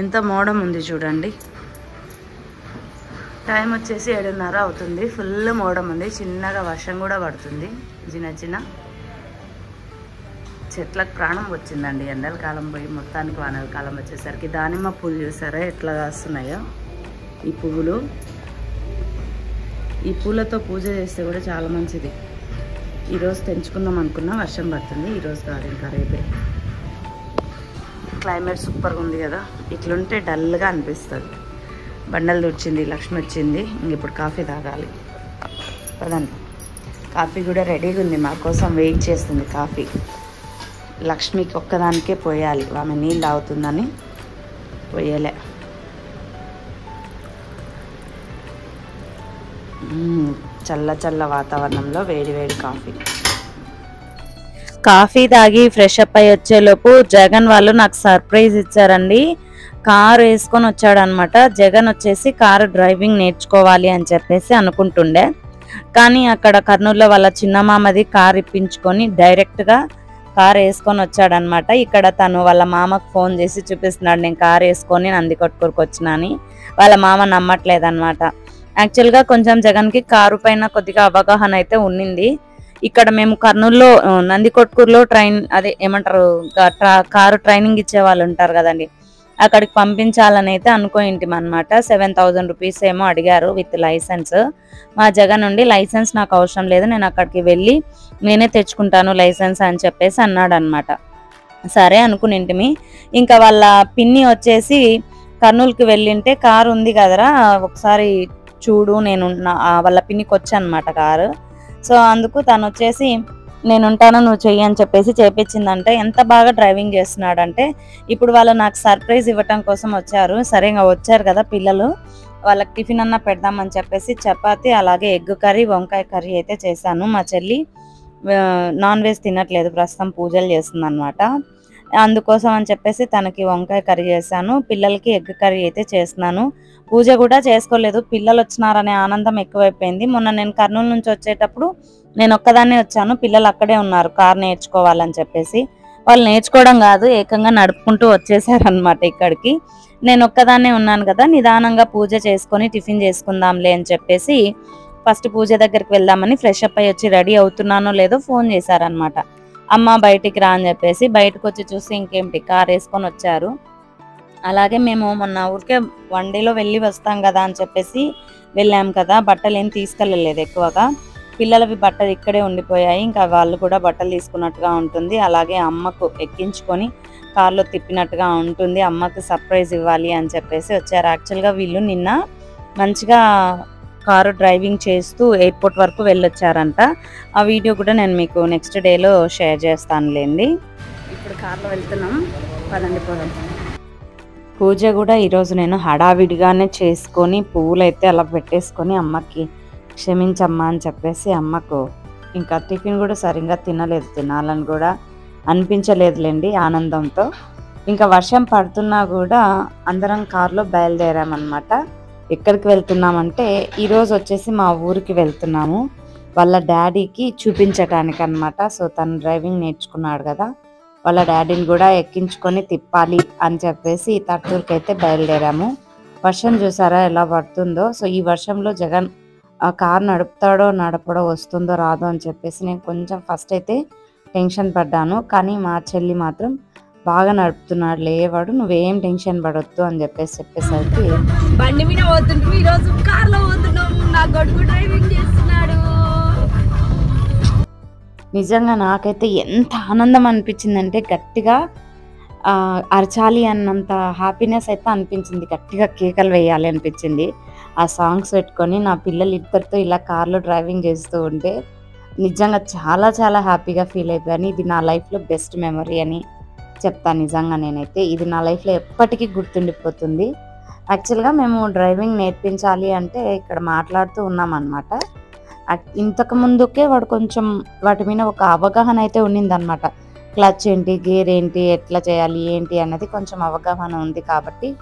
ఎంత మోడం ఉంది చూడండి. టైం వచ్చేసి ఏడున్నర అవుతుంది. ఫుల్ మోడం ఉంది. చిన్నగా వర్షం కూడా పడుతుంది. చిన్న చిన్న చెట్లకు ప్రాణం వచ్చిందండి. ఎండల కాలం పోయి మొత్తానికి వానల కాలం వచ్చేసరికి దానిమ్మ పూలు చూసారా? ఎట్లా కాస్తున్నాయో? ఈ పువ్వులు. ఈ పూలతో పూజ చేస్తే కూడా చాలా మంచిది. ఈరోజు తెంచుకుందాం అనుకున్నా వర్షం పడుతుంది. ఈరోజు కాదు ఇంకా రేపే. క్లైమేట్ సూపర్గా ఉంది కదా. ఇట్లుంటే డల్గా అనిపిస్తుంది. బండలు తుడిచింది లక్ష్మి వచ్చింది. ఇంక ఇప్పుడు కాఫీ తాగాలి. పదండి. కాఫీ కూడా రెడీగా ఉంది. మా కోసం వెయిట్ చేస్తుంది కాఫీ. లక్ష్మికి ఒక్కదానికే పోయాలి. ఆమె నీళ్ళు తాగుతుందని పోయలే. చల్ల చల్ల వాతావరణంలో వేడి వేడి కాఫీ. కాఫీ తాగి ఫ్రెష్ అప్ అయ్యి వచ్చేలోపు జగన్ వాళ్ళు నాకు సర్ప్రైజ్ ఇచ్చారండి. కారు వేసుకొని వచ్చాడనమాట జగన్ వచ్చేసి కారు డ్రైవింగ్ నేర్చుకోవాలి అని చెప్పేసి అనుకుంటుండే. కానీ అక్కడ కర్నూలులో వాళ్ళ చిన్న మామది కారు ఇప్పించుకొని డైరెక్ట్గా కారు వేసుకొని వచ్చాడనమాట ఇక్కడ తను వాళ్ళ మామకు ఫోన్ చేసి చూపిస్తున్నాడు నేను కారు వేసుకొని నంది వచ్చినా అని. వాళ్ళ మామ నమ్మట్లేదు అనమాట యాక్చువల్గా కొంచెం జగన్కి కారు పైన కొద్దిగా అవగాహన అయితే ఉన్నింది. ఇక్కడ మేము కర్నూలులో నందికొట్కూరులో ట్రైన్ అదే ఏమంటారు ట్రా- కారు ట్రైనింగ్ ఇచ్చే వాళ్ళు ఉంటారు కదండి. అక్కడికి పంపించాలని అయితే అనుకోయింటిం అనమాట సెవెన్ థౌజండ్ రూపీస్ ఏమో అడిగారు విత్ లైసెన్స్. మా జగన్ నుండి లైసెన్స్ నాకు అవసరం లేదు నేను అక్కడికి వెళ్ళి నేనే తెచ్చుకుంటాను లైసెన్స్ అని చెప్పేసి అన్నాడు అనమాట సరే అనుకునింటిమి. ఇంకా వాళ్ళ పిన్ని వచ్చేసి కర్నూలుకి వెళ్ళింటే కారు ఉంది కదరా ఒకసారి చూడు నేను వాళ్ళ పిన్నికి వచ్చానమాట కారు. సో అందుకు తను వచ్చేసి నేను ఉంటాను నువ్వు చెయ్యి అని చెప్పేసి చేపించిందంటే. ఎంత బాగా డ్రైవింగ్ చేస్తున్నాడంటే ఇప్పుడు వాళ్ళు నాకు సర్ప్రైజ్ ఇవ్వటం కోసం వచ్చారు. సరే ఇంకా వచ్చారు కదా పిల్లలు వాళ్ళకి టిఫిన్ అన్న పెడదామని చెప్పేసి చపాతి అలాగే ఎగ్ కర్రీ వంకాయ కర్రీ అయితే చేశాను. మా చెల్లి నాన్ వెజ్ తినట్లేదు ప్రస్తుతం పూజలు చేస్తుంది అనమాట అందుకోసం అని చెప్పేసి తనకి వంకాయ కర్రీ చేశాను. పిల్లలకి ఎగ్ కర్రీ అయితే చేస్తున్నాను. పూజ కూడా చేసుకోలేదు. పిల్లలు వచ్చినారనే ఆనందం ఎక్కువైపోయింది. మొన్న నేను కర్నూలు నుంచి వచ్చేటప్పుడు నేను ఒక్కదాన్నే వచ్చాను. పిల్లలు అక్కడే ఉన్నారు. కార్ నేర్చుకోవాలని చెప్పేసి. వాళ్ళు నేర్చుకోవడం కాదు ఏకంగా నడుపుకుంటూ వచ్చేసారనమాట ఇక్కడికి. నేను ఒక్కదాన్నే ఉన్నాను కదా నిదానంగా పూజ చేసుకొని టిఫిన్ చేసుకుందాంలే అని చెప్పేసి ఫస్ట్ పూజ దగ్గరికి వెళ్దామని ఫ్రెష్ అప్ అయ్యి వచ్చి రెడీ అవుతున్నానో లేదో ఫోన్ చేశారనమాట అమ్మ బయటికి రా అని చెప్పేసి బయటకు వచ్చి చూసి ఇంకేమిటి కార్ వేసుకొని వచ్చారు. అలాగే మేము మొన్న ఊరికే వన్ డేలో వెళ్ళి వస్తాం కదా అని చెప్పేసి వెళ్ళాం కదా బట్టలు ఏం తీసుకెళ్ళలేదు ఎక్కువగా. పిల్లలవి బట్టలు ఇక్కడే ఉండిపోయాయి ఇంకా వాళ్ళు కూడా బట్టలు తీసుకున్నట్టుగా ఉంటుంది. అలాగే అమ్మకు ఎక్కించుకొని కార్లో తిప్పినట్టుగా ఉంటుంది. అమ్మకు సర్ప్రైజ్ ఇవ్వాలి అని చెప్పేసి వచ్చారు. యాక్చువల్గా వీళ్ళు నిన్న మంచిగా కారు డ్రైవింగ్ చేస్తూ ఎయిర్పోర్ట్ వరకు వెళ్ళొచ్చారంట. ఆ వీడియో కూడా నేను మీకు నెక్స్ట్ డేలో షేర్ చేస్తానులేండి. ఇప్పుడు కార్లో వెళ్తున్నాం. పదండి పోదాం. పూజ కూడా ఈరోజు నేను హడావిడిగానే చేసుకొని పువ్వులైతే అలా పెట్టేసుకొని అమ్మకి క్షమించమ్మా అని చెప్పేసి అమ్మకు ఇంకా టిఫిన్ కూడా సరిగ్గా తినలేదు తినాలని కూడా అనిపించలేదులేండి ఆనందంతో. ఇంకా వర్షం పడుతున్నా కూడా అందరం కారులో బయలుదేరామన్నమాట. ఎక్కడికి వెళ్తున్నామంటే ఈరోజు వచ్చేసి మా ఊరికి వెళ్తున్నాము. వాళ్ళ డాడీకి చూపించటానికి అనమాట సో తను డ్రైవింగ్ నేర్చుకున్నాడు కదా. వాళ్ళ డాడీని కూడా ఎక్కించుకొని తిప్పాలి అని చెప్పేసి తట్టూరుకి అయితే బయలుదేరాము. వర్షం చూసారా ఎలా పడుతుందో? సో ఈ వర్షంలో జగన్ ఆ కార్ నడుపుతాడో నడపడో వస్తుందో రాదో అని చెప్పేసి నేను కొంచెం ఫస్ట్ అయితే టెన్షన్ పడ్డాను. కానీ మా చెల్లి మాత్రం బాగా నడుపుతున్నాడు లేవాడు నువ్వేం టెన్షన్ పడొద్దు అని చెప్పేసి చెప్పేసరికి బండి మీద పోతుంటాం ఈరోజు కార్లో పోతున్నాం నా గొడుగు డ్రైవింగ్ చేస్తున్నాడు. నిజంగా నాకైతే ఎంత ఆనందం అనిపించిందంటే గట్టిగా అరచాలి అన్నంత హ్యాపీనెస్ అయితే అనిపించింది. గట్టిగా కేకలు వేయాలి అనిపించింది. ఆ సాంగ్స్ పెట్టుకొని నా పిల్లలు ఇద్దరితో ఇలా కార్లో డ్రైవింగ్ చేస్తూ ఉంటే నిజంగా చాలా చాలా హ్యాపీగా ఫీల్ అయిపోయాను. ఇది నా లైఫ్లో బెస్ట్ మెమరీ అని చెప్తాను నిజంగా నేనైతే. ఇది నా లైఫ్లో ఎప్పటికీ గుర్తుండిపోతుంది. యాక్చువల్గా మేము డ్రైవింగ్ నేర్పించాలి అంటే ఇక్కడ మాట్లాడుతూ ఉన్నాం అన్నమాట ఇంతకు ముందుకే వాడు కొంచెం వాటి మీద ఒక అవగాహన అయితే ఉండిందనమాట క్లచ్ ఏంటి గేర్ ఏంటి ఎట్లా చేయాలి ఏంటి అన్నది కొంచెం అవగాహన ఉంది కాబట్టి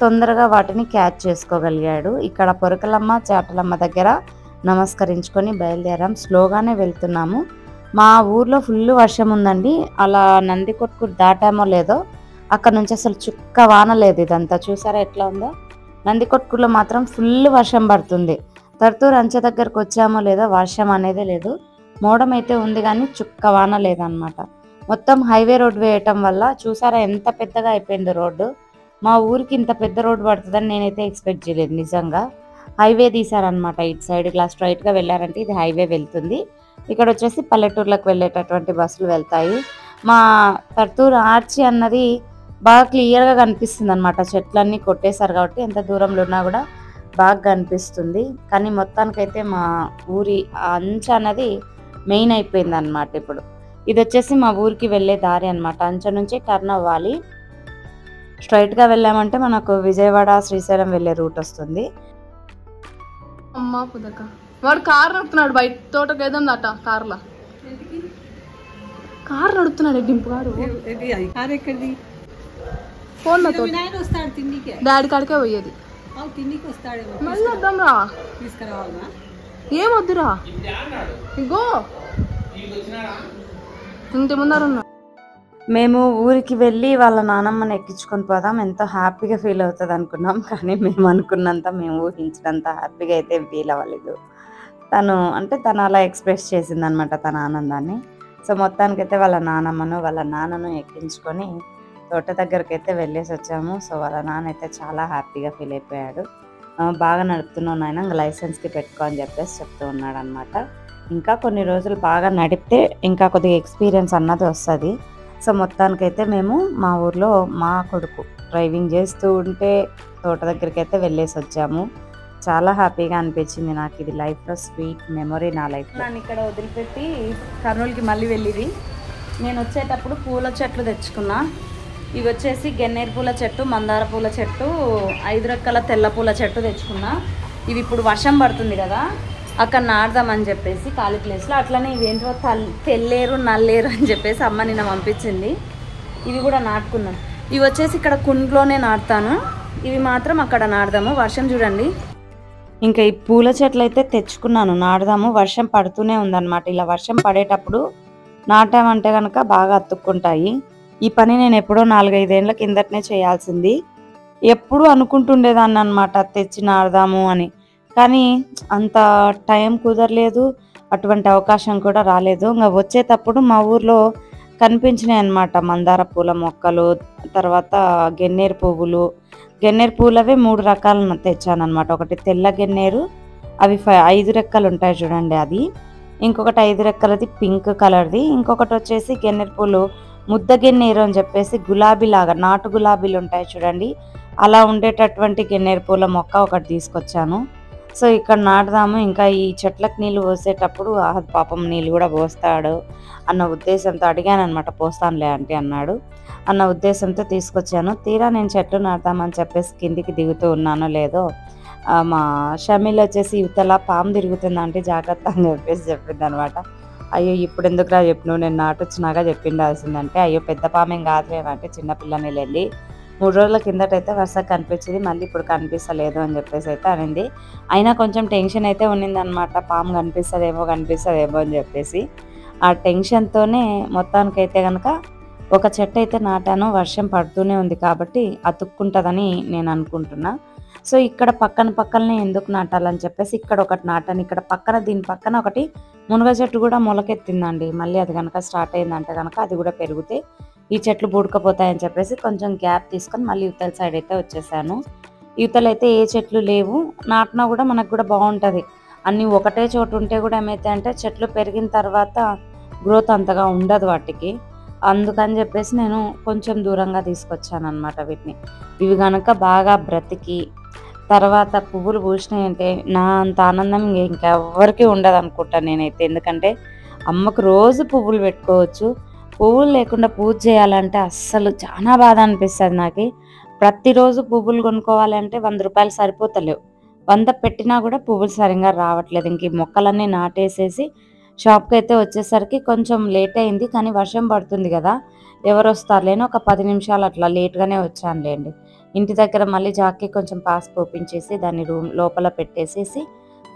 తొందరగా వాటిని క్యాచ్ చేసుకోగలిగాడు. ఇక్కడ పొరకలమ్మ చేటలమ్మ దగ్గర నమస్కరించుకొని బయలుదేరాం. స్లోగానే వెళ్తున్నాము. మా ఊర్లో ఫుల్ వర్షం ఉందండి. అలా నంది కొట్టుకు దాటామో లేదో అక్కడ నుంచి అసలు చుక్క వాన లేదు ఇదంతా. చూసారా ఎట్లా ఉందో? నందికొట్కులో మాత్రం ఫుల్ వర్షం పడుతుంది. తర్తూరు అంచె దగ్గరకు వచ్చామో లేదో వర్షం అనేది లేదు. మోడం అయితే ఉంది కానీ చుక్క వాన లేదనమాట మొత్తం హైవే రోడ్ వేయటం వల్ల చూసారా ఎంత పెద్దగా అయిపోయింది రోడ్డు? మా ఊరికి ఇంత పెద్ద రోడ్డు పడుతుందని నేనైతే ఎక్స్పెక్ట్ చేయలేదు నిజంగా. హైవే తీసారనమాట ఇటు సైడ్. ఇలా స్ట్రైట్గా వెళ్ళారంటే ఇది హైవే వెళ్తుంది. ఇక్కడ వచ్చేసి పల్లెటూర్లకు వెళ్ళేటటువంటి బస్సులు వెళ్తాయి. మా తర్తూరు ఆర్చి అన్నది బాగా క్లియర్గా కనిపిస్తుంది అనమాట చెట్లన్నీ కొట్టేశారు కాబట్టి ఎంత దూరంలో ఉన్నా కూడా బాగా కనిపిస్తుంది కానీ మొత్తానికైతే మా ఊరి ఆ అంచు అన్నది మెయిన్ అయిపోయింది అనమాట ఇప్పుడు. ఇది వచ్చేసి మా ఊరికి వెళ్ళే దారి అనమాట అంచు నుంచి టర్న్ అవ్వాలి స్ట్రైట్గా వెళ్ళామంటే మనకు విజయవాడ శ్రీశైలం వెళ్ళే రూట్ వస్తుంది. అమ్మా పుదక. వాడు కారు నడుపుతున్నాడు బయట. తోటకు ఏదన్నట కార్లా. కారు నడుపుతున్నాడు కారు ఎక్కడిది? ఫోన్ డాడీ కాడికే పోయేది. వస్తాడేమో. మళ్ళీ వద్దాం రా తీసుకురావాలా? ఏం వద్దురా? ఇగో. ఇంటి మేము ఊరికి వెళ్ళి వాళ్ళ నానమ్మని ఎక్కించుకొని పోదాం. ఎంతో హ్యాపీగా ఫీల్ అవుతుంది అనుకున్నాం. కానీ మేము అనుకున్నంత మేము ఊహించినంత హ్యాపీగా అయితే ఫీల్ అవ్వలేదు. తను అంటే తను అలా ఎక్స్ప్రెస్ చేసింది అనమాట తన ఆనందాన్ని. సో మొత్తానికైతే వాళ్ళ నానమ్మను వాళ్ళ నాన్నను ఎక్కించుకొని తోట దగ్గరికి అయితే వెళ్ళేసి వచ్చాము సో వాళ్ళ నాన్న అయితే చాలా హ్యాపీగా ఫీల్ అయిపోయాడు. బాగా నడుపుతున్నావు నాయన ఇంకా లైసెన్స్కి పెట్టుకో అని చెప్పేసి చెప్తూ ఉన్నాడు అనమాట ఇంకా కొన్ని రోజులు బాగా నడిపితే ఇంకా కొద్దిగా ఎక్స్పీరియన్స్ అన్నది వస్తుంది. సో మొత్తానికైతే మేము మా ఊర్లో మా కొడుకు డ్రైవింగ్ చేస్తూ ఉంటే తోట దగ్గరికి అయితే వెళ్ళేసి వచ్చాము చాలా హ్యాపీగా అనిపించింది నాకు. ఇది లైఫ్లో స్వీట్ మెమొరీ నా లైఫ్ నన్ను ఇక్కడ వదిలిపెట్టి కర్నూలుకి మళ్ళీ వెళ్ళింది నేను వచ్చేటప్పుడు పూల చెట్లు తెచ్చుకున్నా. ఇవి వచ్చేసి గన్నేరు పూల చెట్టు మందార పూల చెట్టు ఐదు రకాల తెల్ల పూల చెట్టు తెచ్చుకున్నా. ఇవి ఇప్పుడు వర్షం పడుతుంది కదా అక్కడ నాడదామని చెప్పేసి ఖాళీ ప్లేస్లో అట్లనే ఇవి ఏంటో తల్ తెల్లేరు నల్లేరు అని చెప్పేసి అమ్మ నిన్న పంపించింది. ఇవి కూడా నాటుకున్నాం. ఇవి వచ్చేసి ఇక్కడ కుండ్లోనే నాటుతాను. ఇవి మాత్రం అక్కడ నాడదాము వర్షం చూడండి. ఇంకా ఈ పూల చెట్లు అయితే తెచ్చుకున్నాను. నాడదాము వర్షం పడుతూనే ఉందన్నమాట. ఇలా వర్షం పడేటప్పుడు నాటామంటే కనుక బాగా అతుక్కుంటాయి. ఈ పని నేను ఎప్పుడో నాలుగైదేళ్ళ కిందటనే చేయాల్సింది. ఎప్పుడు అనుకుంటుండేదాన్ని అనమాట తెచ్చి నాడదాము అని. కానీ అంత టైం కుదరలేదు అటువంటి అవకాశం కూడా రాలేదు. ఇంకా వచ్చేటప్పుడు మా ఊర్లో కనిపించినాయి అన్నమాట మందార పూల మొక్కలు తర్వాత గన్నేరు పువ్వులు. గన్నేరు పూలవే మూడు రకాలు తెచ్చాను అనమాట ఒకటి తెల్ల గన్నేరు అవి ఐదు రెక్కలు ఉంటాయి చూడండి అది. ఇంకొకటి ఐదు రెక్కలది పింక్ కలర్ది. ఇంకొకటి వచ్చేసి గన్నేరు పూలు ముద్ద గిన్నెరు అని చెప్పేసి గులాబీలాగా నాటు గులాబీలు ఉంటాయి చూడండి. అలా ఉండేటటువంటి గిన్నెరు పూల మొక్క ఒకటి తీసుకొచ్చాను. సో ఇక్కడ నాటుదాము ఇంకా ఈ చెట్లకు నీళ్ళు పోసేటప్పుడు ఆహా పాపం నీళ్ళు కూడా పోస్తాడు అన్న ఉద్దేశంతో అడిగాను అనమాట పోస్తానులే అంటే అన్నాడు. అన్న ఉద్దేశంతో తీసుకొచ్చాను. తీరా నేను చెట్లు నాటుదామని చెప్పేసి కిందికి దిగుతూ ఉన్నానో లేదో మా షమీలు వచ్చేసి ఇవతల పాము తిరుగుతుందంటే జాగ్రత్త అని చెప్పేసి చెప్పింది అనమాట అయ్యో ఇప్పుడు ఎందుకురా చెప్పినావు? నేను నాటొచ్చినాక చెప్పిండాల్సిందంటే అయ్యో పెద్ద పామేం కాదులే అంటే వెళ్ళి మూడు రోజుల కిందటైతే వరుసగా కనిపించింది మళ్ళీ ఇప్పుడు కనిపిస్తలేదు అని చెప్పేసి అయితే అనింది. అయినా కొంచెం టెన్షన్ అయితే ఉన్నిందనమాట పాము కనిపిస్తుందేమో కనిపిస్తుందేమో అని చెప్పేసి. ఆ టెన్షన్తోనే మొత్తానికైతే కనుక ఒక చెట్టు అయితే నాటాను వర్షం పడుతూనే ఉంది కాబట్టి అతుక్కుంటుందని నేను అనుకుంటున్నా. సో ఇక్కడ పక్కన పక్కనే ఎందుకు నాటాలని చెప్పేసి ఇక్కడ ఒకటి నాటాను. ఇక్కడ పక్కన దీని పక్కన ఒకటి మునగ చెట్టు కూడా మొలకెత్తిందండి. మళ్ళీ అది కనుక స్టార్ట్ అయిందంటే కనుక అది కూడా పెరిగితే ఈ చెట్లు బూడుకపోతాయని చెప్పేసి కొంచెం గ్యాప్ తీసుకొని మళ్ళీ యువతల సైడ్ అయితే వచ్చేసాను. యువతలు అయితే ఏ చెట్లు లేవు. నాటినా కూడా మనకు కూడా బాగుంటుంది. అన్నీ ఒకటే చోటు ఉంటే కూడా ఏమైతే అంటే చెట్లు పెరిగిన తర్వాత గ్రోత్ అంతగా ఉండదు వాటికి. అందుకని చెప్పేసి నేను కొంచెం దూరంగా తీసుకొచ్చాను అనమాట వీటిని. ఇవి కనుక బాగా బ్రతికి తర్వాత పువ్వులు పూసినాయంటే నా అంత ఆనందం ఇంకెవ్వరికీ ఉండదు అనుకుంటాను నేనైతే. ఎందుకంటే అమ్మకు రోజు పువ్వులు పెట్టుకోవచ్చు. పువ్వులు లేకుండా పూజ చేయాలంటే అస్సలు చాలా బాధ అనిపిస్తుంది నాకు. ప్రతిరోజు పువ్వులు కొనుక్కోవాలంటే వంద రూపాయలు సరిపోతలేవు. వంద పెట్టినా కూడా పువ్వులు సరిగా రావట్లేదు. ఇంక ఈ మొక్కలన్నీ నాటేసేసి షాప్కి అయితే వచ్చేసరికి కొంచెం లేట్ అయింది. కానీ వర్షం పడుతుంది కదా. ఎవరు వస్తారులేని ఒక పది నిమిషాలు అట్లా లేట్గానే వచ్చానులేండి. ఇంటి దగ్గర మళ్ళీ జాక్కి కొంచెం పాస్ పోపించేసి దాన్ని రూమ్ లోపల పెట్టేసేసి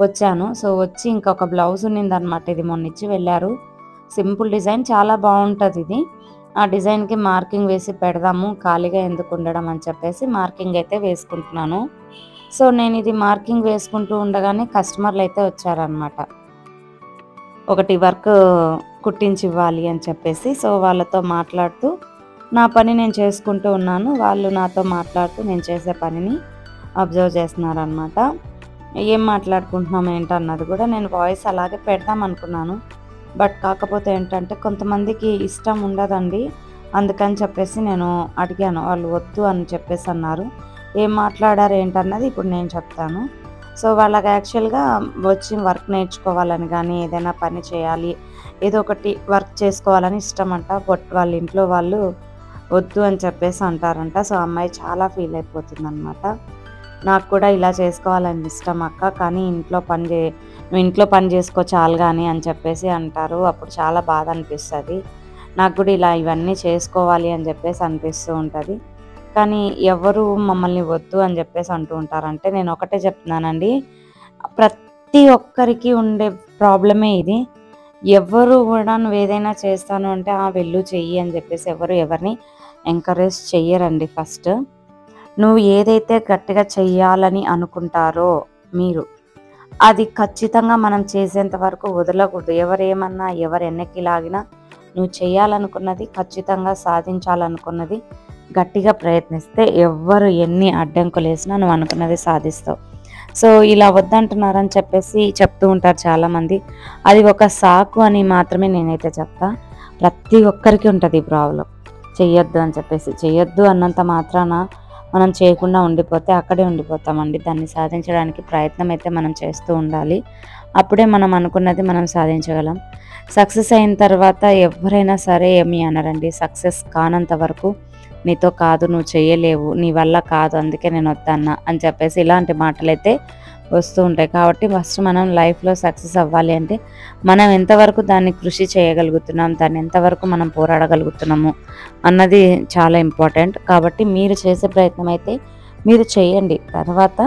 వచ్చాను. సో వచ్చి ఇంకొక బ్లౌజ్ ఉన్నిందనమాట ఇది మొన్న ఇచ్చి వెళ్ళారు. సింపుల్ డిజైన్ చాలా బాగుంటుంది ఇది. ఆ డిజైన్కి మార్కింగ్ వేసి పెడదాము ఖాళీగా ఎందుకు ఉండడం అని చెప్పేసి మార్కింగ్ అయితే వేసుకుంటున్నాను. సో నేను ఇది మార్కింగ్ వేసుకుంటూ ఉండగానే కస్టమర్లు అయితే వచ్చారనమాట ఒకటి వర్క్ కుట్టించి ఇవ్వాలి అని చెప్పేసి సో వాళ్ళతో మాట్లాడుతూ నా పని నేను చేసుకుంటూ ఉన్నాను. వాళ్ళు నాతో మాట్లాడుతూ నేను చేసే పనిని అబ్జర్వ్ చేస్తున్నారనమాట ఏం మాట్లాడుకుంటున్నాం ఏంటన్నది కూడా నేను వాయిస్ అలాగే పెడదాం అనుకున్నాను. బట్ కాకపోతే ఏంటంటే కొంతమందికి ఇష్టం ఉండదండి. అందుకని చెప్పేసి నేను అడిగాను. వాళ్ళు వద్దు అని చెప్పేసి అన్నారు. ఏం మాట్లాడారు ఏంటన్నది ఇప్పుడు నేను చెప్తాను. సో వాళ్ళకి యాక్చువల్గా వచ్చి వర్క్ నేర్చుకోవాలని కానీ ఏదైనా పని చేయాలి ఏదో ఒకటి వర్క్ చేసుకోవాలని ఇష్టం అంట బట్ వాళ్ళ ఇంట్లో వాళ్ళు వద్దు అని చెప్పేసి అంటారంట. సో అమ్మాయి చాలా ఫీల్ అయిపోతుంది అనమాట నాకు కూడా ఇలా చేసుకోవాలని ఇష్టం అక్క. కానీ ఇంట్లో పని చే నువ్వు ఇంట్లో పని చేసుకో చాలు కానీ అని చెప్పేసి అంటారు. అప్పుడు చాలా బాధ అనిపిస్తుంది. నాకు కూడా ఇలా ఇవన్నీ చేసుకోవాలి అని చెప్పేసి అనిపిస్తూ ఉంటుంది. కానీ ఎవరు మమ్మల్ని వద్దు అని చెప్పేసి అంటూ ఉంటారంటే నేను ఒకటే చెప్తున్నానండి. ప్రతి ఒక్కరికి ఉండే ప్రాబ్లమే ఇది. ఎవరు కూడా నువ్వు ఏదైనా చేస్తాను అంటే ఆ వెళ్ళు చెయ్యి అని చెప్పేసి ఎవరు ఎవరిని ఎంకరేజ్ చెయ్యరండి ఫస్ట్ నువ్వు ఏదైతే గట్టిగా చెయ్యాలని అనుకుంటారో మీరు అది ఖచ్చితంగా మనం చేసేంత వరకు వదలకూడదు. ఎవరు ఏమన్నా ఎవరు ఎన్నెక్కి లాగినా నువ్వు చేయాలనుకున్నది ఖచ్చితంగా సాధించాలనుకున్నది గట్టిగా ప్రయత్నిస్తే ఎవ్వరు ఎన్ని అడ్డంకులు వేసినా నువ్వు అనుకున్నది సాధిస్తావు. సో ఇలా వద్దంటున్నారని చెప్పేసి చెప్తూ ఉంటారు చాలామంది. అది ఒక సాకు అని మాత్రమే నేనైతే చెప్తా. ప్రతి ఒక్కరికి ఉంటుంది ఈ ప్రాబ్లం చెయ్యొద్దు అని చెప్పేసి. చెయ్యొద్దు అన్నంత మాత్రాన మనం చేయకుండా ఉండిపోతే అక్కడే ఉండిపోతామండి. దాన్ని సాధించడానికి ప్రయత్నం అయితే మనం చేస్తూ ఉండాలి. అప్పుడే మనం అనుకున్నది మనం సాధించగలం. సక్సెస్ అయిన తర్వాత ఎవరైనా సరే ఏమి అనరండి. సక్సెస్ కానంత వరకు నీతో కాదు నువ్వు చేయలేవు నీ వల్ల కాదు అందుకే నేను వద్దన్నా అని చెప్పేసి ఇలాంటి మాటలు అయితే వస్తూ ఉంటాయి. కాబట్టి ఫస్ట్ మనం లైఫ్లో సక్సెస్ అవ్వాలి అంటే మనం ఎంతవరకు దాన్ని కృషి చేయగలుగుతున్నాం దాన్ని ఎంతవరకు మనం పోరాడగలుగుతున్నాము అన్నది చాలా ఇంపార్టెంట్ కాబట్టి మీరు చేసే ప్రయత్నం అయితే మీరు చేయండి. తర్వాత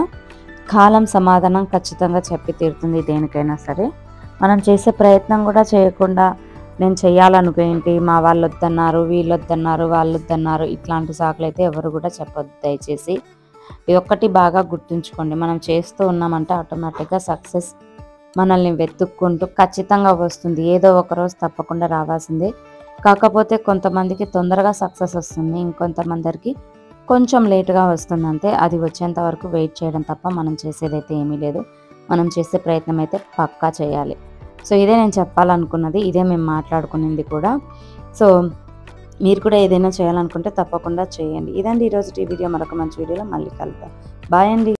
కాలం సమాధానం ఖచ్చితంగా చెప్పి తీరుతుంది దేనికైనా సరే. మనం చేసే ప్రయత్నం కూడా చేయకుండా నేను చేయాలనుకేంటి మా వాళ్ళు వద్దన్నారు వీళ్ళు వద్దన్నారు వాళ్ళు వద్దన్నారు ఇట్లాంటి సాకులు అయితే ఎవరు కూడా చెప్పొద్దు దయచేసి. ఇది ఒక్కటి బాగా గుర్తుంచుకోండి. మనం చేస్తూ ఉన్నామంటే ఆటోమేటిక్గా సక్సెస్ మనల్ని వెతుక్కుంటూ ఖచ్చితంగా వస్తుంది. ఏదో ఒక రోజు తప్పకుండా రావాల్సిందే. కాకపోతే కొంతమందికి తొందరగా సక్సెస్ వస్తుంది. ఇంకొంతమందరికి కొంచెం లేటుగా వస్తుంది అంతే. అది వచ్చేంత వరకు వెయిట్ చేయడం తప్ప మనం చేసేదైతే ఏమీ లేదు. మనం చేసే ప్రయత్నం అయితే పక్కా చేయాలి. సో ఇదే నేను చెప్పాలనుకున్నది ఇదే మేము మాట్లాడుకునేది కూడా. సో మీరు కూడా ఏదైనా చేయాలనుకుంటే తప్పకుండా చేయండి. ఇదండి ఈరోజు ఈ వీడియో. మరొక మంచి వీడియోలో మళ్ళీ కలుద్దాం. బాయ్ అండి.